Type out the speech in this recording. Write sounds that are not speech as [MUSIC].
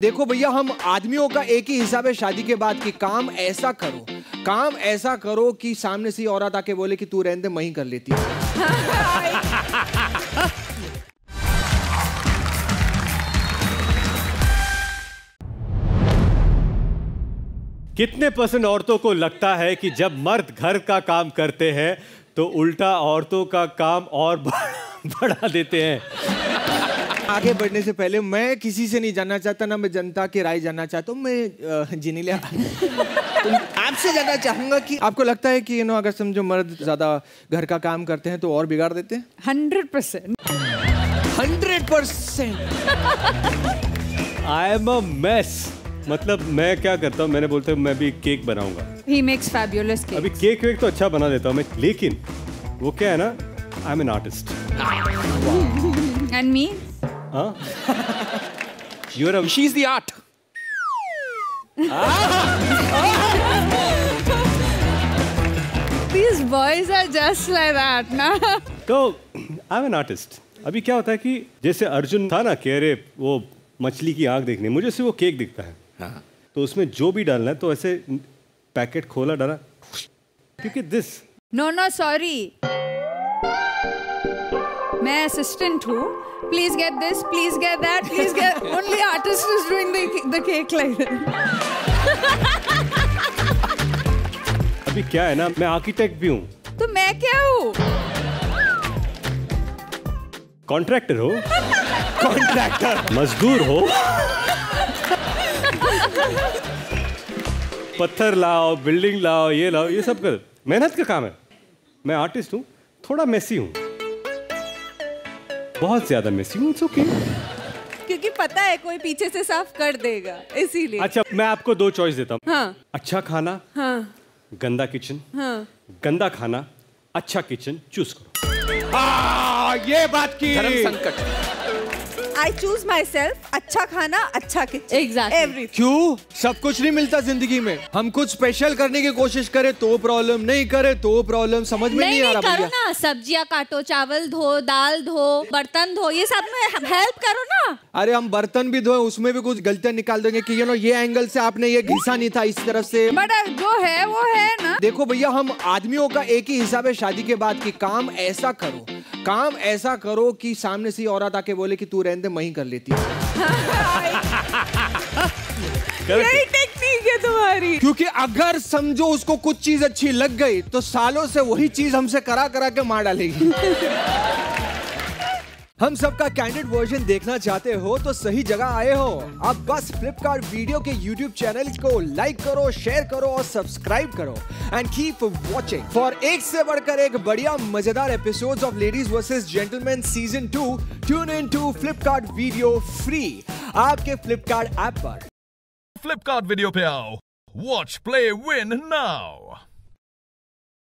देखो भैया, हम आदमियों का एक ही हिसाब है शादी के बाद कि काम ऐसा करो, काम ऐसा करो कि सामने से औरत आके बोले कि तू रहने दे, मैं कर लेती हूँ। कितने परसेंट औरतों को लगता है कि जब मर्द घर का काम करते हैं तो उल्टा औरतों का काम और [LAUGHS] बढ़ा देते हैं? आगे बढ़ने से पहले मैं किसी से नहीं जानना चाहता ना मैं जनता की राय जानना चाहता हूँ मैं जिनीलिया तो आपसे जानना चाहूँगा कि आपको लगता है कि यू नो अगर समझो मर्द ज़्यादा घर का काम करते हैं तो और बिगाड़ देते हैं? Hundred percent. Hundred percent. I am a mess मतलब मैं क्या करता हूँ? मैंने बोलते मैं भी केक बनाऊँगा। ही मेक्स फैबुलस अभी केक केक वेक तो अच्छा बना देता हूँ मैं लेकिन वो क्या है ना I am an artist and me हाँ you're she is the art these boys are just like that ना तो आई एम एन आर्टिस्ट अभी क्या होता है कि जैसे अर्जुन था ना कि अरे वो मछली की आँख देखनी मुझे सिर्फ़ वो केक दिखता है। हाँ। तो उसमें जो भी डालना है तो ऐसे पैकेट खोला डाला। क्योंकि दिस नो नो सॉरी मैं असिस्टेंट हूँ। Please get this please get that please get only artist is doing the cake like अभी क्या है ना मैं आर्किटेक्ट भी हूँ। तो मैं क्या हूँ? कॉन्ट्रैक्टर हो। कॉन्ट्रैक्टर मजदूर हो। पत्थर लाओ बिल्डिंग लाओ ये लाओ ये सब कर। मेहनत का काम है। मैं आर्टिस्ट हूँ थोड़ा मेसी हूँ। बहुत ज़्यादा मिस यू इट्स ओके क्योंकि पता है कोई पीछे से साफ़ कर देगा इसीलिए। अच्छा मैं आपको दो चॉइस देता हूँ। हाँ। अच्छा खाना हाँ। गंदा किचन हाँ। गंदा खाना अच्छा किचन चूज़ करो। आ, ये बात की। धर्म संकट। आई चूज़ माई सेल्फ अच्छा खाना अच्छा किचन Exactly. एवरी क्यों? सब कुछ नहीं मिलता ज़िंदगी में। हम कुछ स्पेशल करने की कोशिश करें तो प्रॉब्लम नहीं करे तो प्रॉब्लम समझ में नहीं नहीं आ रहा करो ना। सब्ज़ियाँ काटो चावल धो दाल धो बर्तन धो ये सब में हेल्प करो ना। अरे हम बर्तन भी धोए उसमें भी कुछ गलतियाँ निकाल देंगे की यू नो ये एंगल से आपने ये घिसा नहीं था इस तरफ़ से। बट जो है वो है ना। देखो भैया हम आदमियों का एक ही हिसाब है शादी के बाद की काम ऐसा करो। काम ऐसा करो कि सामने से औरत आके बोले कि तू रहने दे मैं कर लेती [LAUGHS] यही टेक्निक है तुम्हारी। क्योंकि अगर समझो उसको कुछ चीज़ अच्छी लग गई तो सालों से वही चीज़ हमसे करा करा के मार डालेगी। [LAUGHS] हम सबका कैंडिड वर्जन देखना चाहते हो तो सही जगह आए हो। अब बस फ्लिपकार्ट वीडियो के यूट्यूब चैनल को लाइक करो शेयर करो और सब्सक्राइब करो। एंड कीप वॉचिंग फॉर एक से बढ़कर एक बढ़िया मज़ेदार episodes of ladies versus gentleman season two tune in to Flipkart video free आपके फ्लिपकार्ट ऐप पर। फ्लिपकार्ट वीडियो पे आओ। Watch play win now.